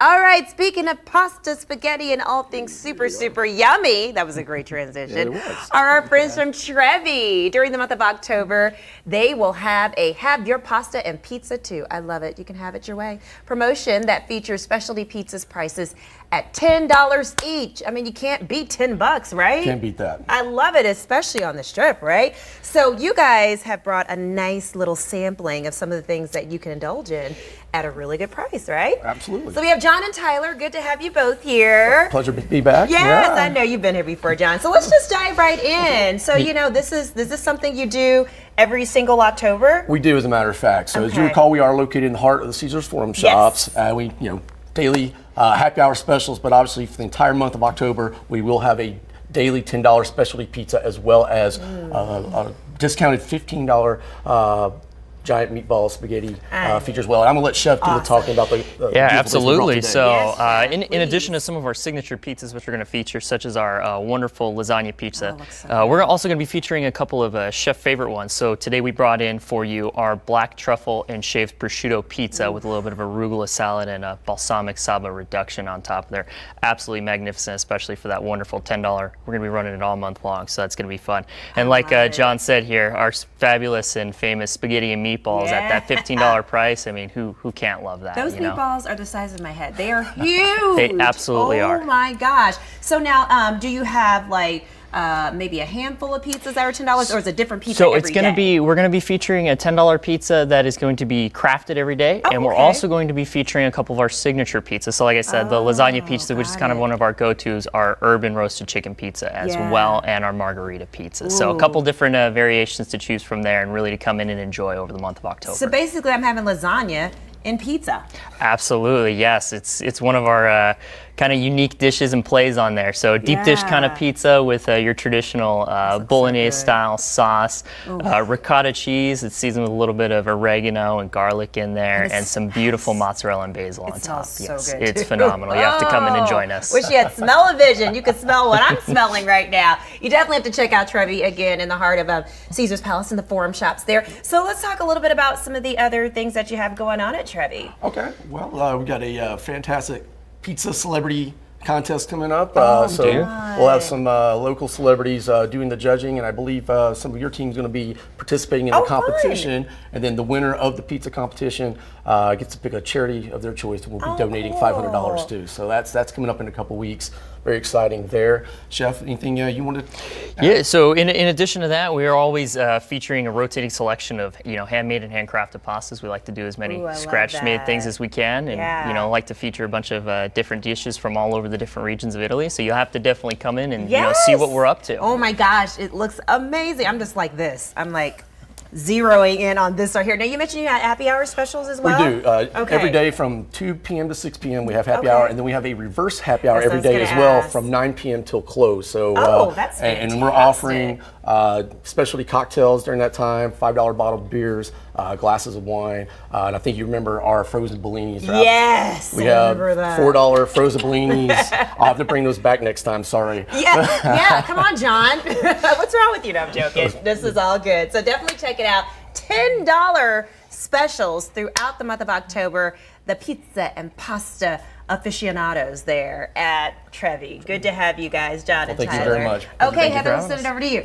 All right, speaking of pasta, spaghetti, and all things super, super yummy, that was a great transition, was. are our friends from Trevi. During the month of October, they will have a Have Your Pasta and Pizza Too. I love it. You can have it your way. Promotion that features specialty pizzas prices at $10 each. I mean, you can't beat 10 bucks, right? Can't beat that. I love it, especially on the strip, right? So you guys have brought a nice little sampling of some of the things that you can indulge in at a really good price, right? Absolutely. So we have John and Tyler. Good to have you both here. Pleasure to be back. Yes, Yeah. I know you've been here before, John. So let's just dive right in. So you know, this is this is something you do every single October? We do, as a matter of fact. So as you recall, we are located in the heart of the Caesars Forum shops. Uh, we, you know, daily uh, happy hour specials, but obviously for the entire month of October, we will have a daily $10 specialty pizza as well as Mm. uh, a discounted $15 uh, giant meatball spaghetti uh, feature as well. And I'm gonna let Chef do the talking about the, the Yeah, beautiful things we brought absolutely. today. So, Yes, uh, in, in addition to some of our signature pizzas, which we're going to feature, such as our uh, wonderful lasagna pizza, Oh, so uh, we're also going to be featuring a couple of uh, chef favorite ones. So, today we brought in for you our black truffle and shaved prosciutto pizza with a little bit of arugula salad and a balsamic saba reduction on top of there. Absolutely magnificent, especially for that wonderful $10. We're going to be running it all month long, so that's going to be fun. And like uh. John said here, our fabulous and famous spaghetti and meatballs at that $15 price. I mean, who who can't love that? Those you know? meatballs are the size of my head. They are huge. They absolutely oh are. Oh my gosh. So now, um, do you have like uh, maybe a handful of pizzas that are ten dollars, or is it different pizza? So it's going to be we're going to be featuring a ten dollar pizza that is going to be crafted every day, Oh, and we're okay. also going to be featuring a couple of our signature pizzas. So like I said, the lasagna pizza, which is Oh, kind of one of our go-tos, our urban roasted chicken pizza as Yeah. well, and our margherita pizza. So a couple different uh, variations to choose from there, and really to come in and enjoy over the month of October. So basically, I'm having lasagna and pizza. Absolutely, yes. It's it's one of our uh, kind of unique dishes and plays on there. So deep dish kind of pizza with uh, your traditional uh, looks so bolognese style sauce, uh, ricotta cheese. It's seasoned with a little bit of oregano and garlic in there, And and, some beautiful mozzarella and basil on It top. smells so yes, good. it's too. phenomenal. You have to come in and join Oh, us. Wish you had smell-o-vision. You can smell what I'm smelling right now. You definitely have to check out Trevi again in the heart of um, Caesars Palace and the Forum shops there. So let's talk a little bit about some of the other things that you have going on at Trevi. Okay. Well, uh, we got a uh, fantastic pizza celebrity contest coming up. Uh, Oh, so do? we'll have some uh, local celebrities uh, doing the judging, and I believe uh, some of your team's going to be participating in Oh, the fun. competition. And then the winner of the pizza competition uh, gets to pick a charity of their choice, and we'll be Oh, donating cool. $500 to. So that's that's coming up in a couple weeks. Very exciting there. Chef, anything uh, you want to? Yeah, so in, in addition to that, we are always uh, featuring a rotating selection of you know handmade and handcrafted pastas. We like to do as many Ooh, scratch-made things as we can, and Yeah. you know like to feature a bunch of uh, different dishes from all over the different regions of Italy. So you'll have to definitely come in and you know see what we're up to. Oh my gosh, it looks amazing. I'm just like this. I'm like zeroing in on this right here. Now you mentioned you had happy hour specials as well. We do. Uh, Okay. Every day from 2 p.m. to 6 p.m. we have happy Okay. hour, and then we have a reverse happy hour That's what every I was day as gonna well from 9 p.m. till close. So, Oh, uh, that's and, and we're offering uh, specialty cocktails during that time, $5 bottled beers, uh, glasses of wine, uh, and I think you remember our frozen bellinis. out. Yes, We I have remember that. $4 frozen bellinis. I'll have to bring those back next time, sorry. Yeah, yeah. Come on, John. What's wrong with you? No, I'm joking. This is all good. So definitely check it out. Ten dollar specials throughout the month of October. The pizza and pasta aficionados there at Trevi. Good to have you guys, John and thank you Tyler. very much. Okay, Thank Heather, let's having send it over to you.